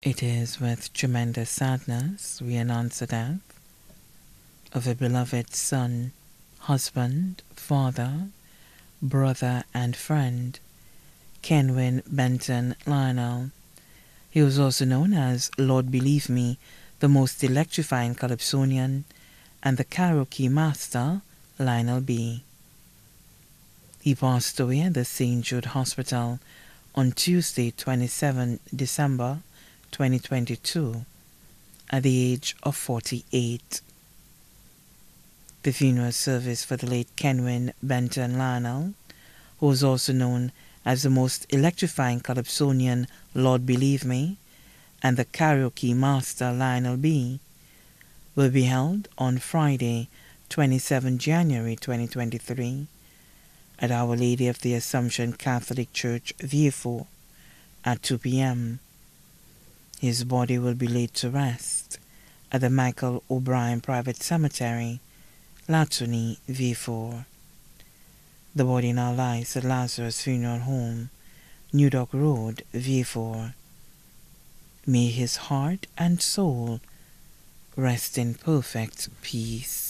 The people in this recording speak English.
It is with tremendous sadness we announce the death of a beloved son, husband, father, brother, and friend, Kenwin Benton Lionel. He was also known as Lord Believe Me, the most electrifying calypsonian, and the karaoke master, Lionel B. He passed away at the St. Jude Hospital on Tuesday, 27 December 2022, at the age of 48. The funeral service for the late Kenwin Benton Lionel, who was also known as the most electrifying calypsonian Lord Believe Me and the karaoke master Lionel B, will be held on Friday, 27 January 2023 at Our Lady of the Assumption Catholic Church, Vieux at 2 p.m. His body will be laid to rest at the Michael O'Brien Private Cemetery, Latony, Vieux The body now lies at Lazarus Funeral Home, New Dock Road, Vieux May his heart and soul rest in perfect peace.